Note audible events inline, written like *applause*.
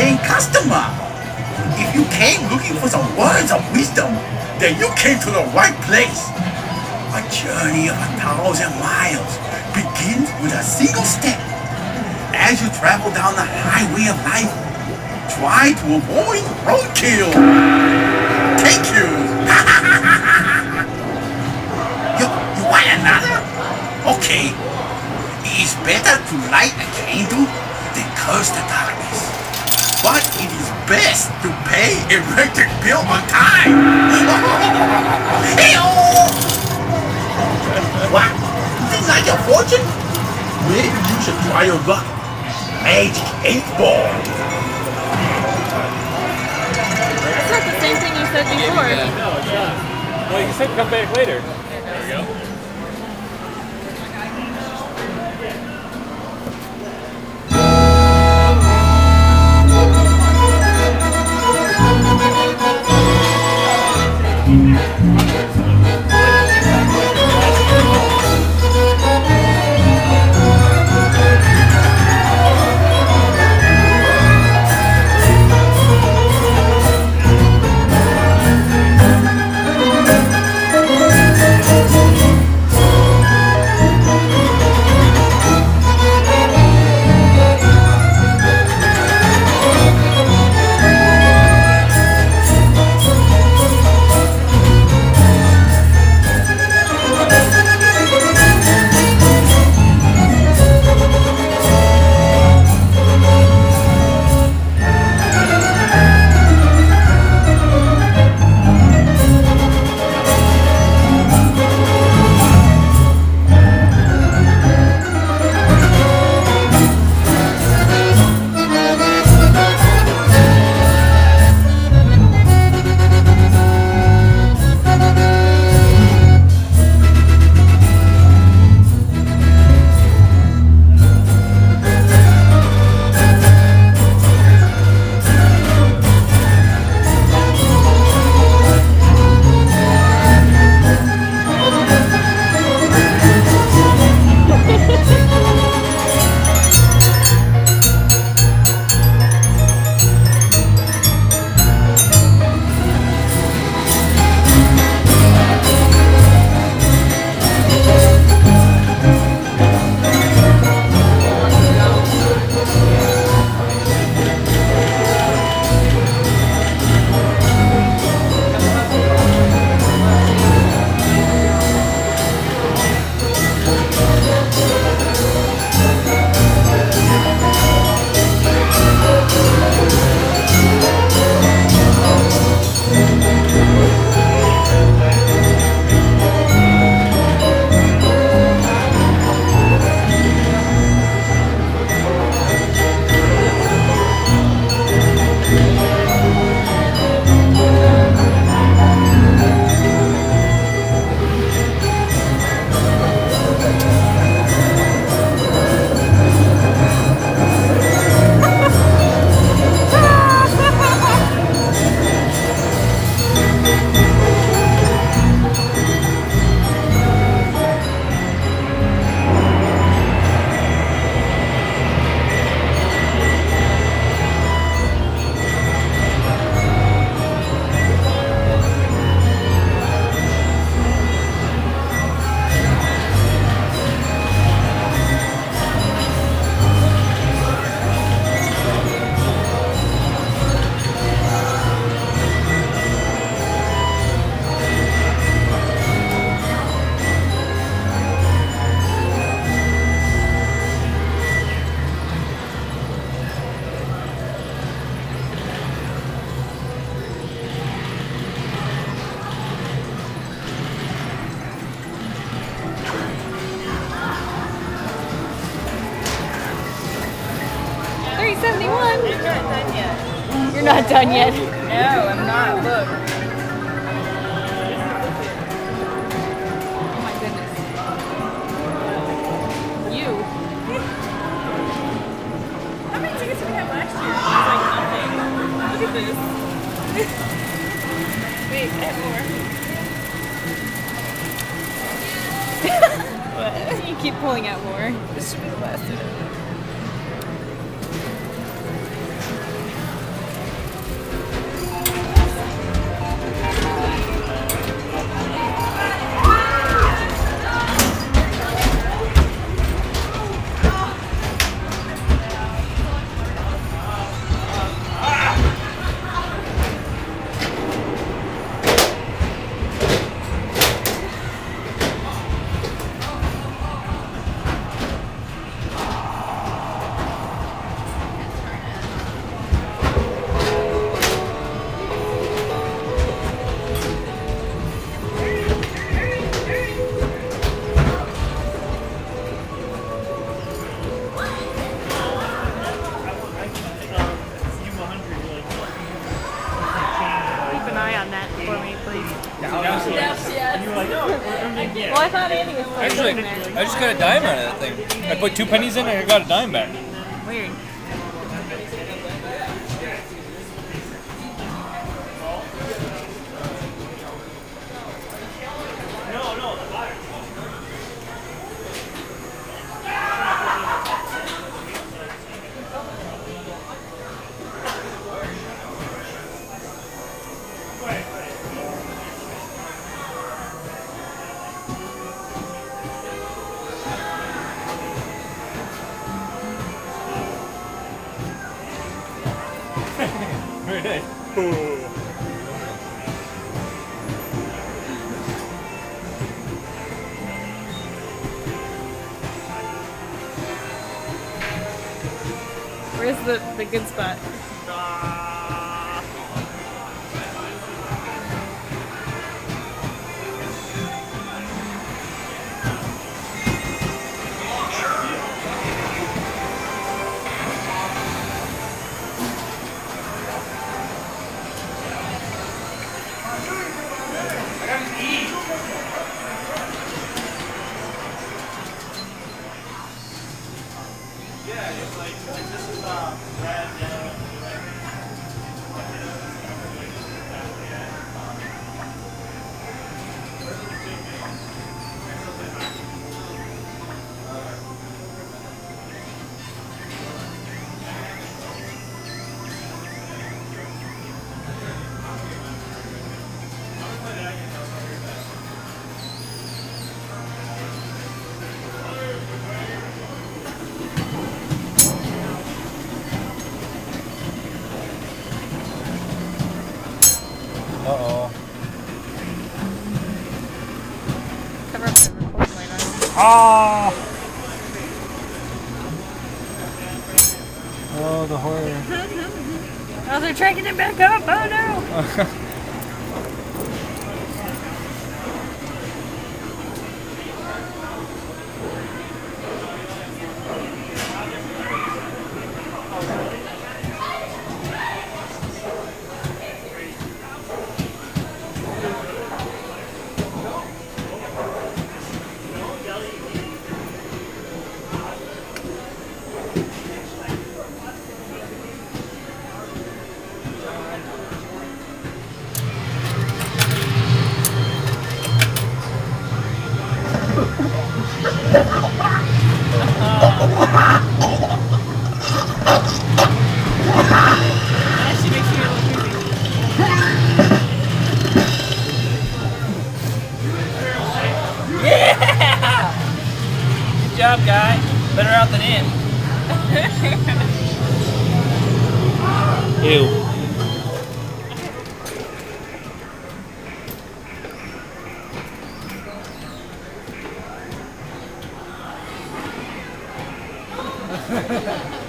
paying customer. If you came looking for some words of wisdom, then you came to the right place. A journey of a thousand miles begins with a single step. As you travel down the highway of life, try to avoid roadkill. Thank you. *laughs* you, you want another? Okay. It's better to light a candle than curse the darkness. But it is best to pay electric bill on time. *laughs* Hey-oh! What? Didn't like your fortune? Maybe you should try your luck. Magic 8 Ball. That's not the same thing you said before. No, it's not. Well, you said come back later. You're not done yet. No, I'm not. Look. Oh my goodness. You. How many tickets did we have last year? It was like nothing. Look at this. *laughs* Wait, I have more. *laughs* You keep pulling out more. This should be the last of it. well, I thought Andy was. Actually, I just got a dime out of that thing. I put two pennies in and I got a dime back. Where's the, the good spot? Ah! Oh, the horror. *laughs* Oh, they're tracking it back up! Oh no! *laughs* Better out in. Ew. I love that.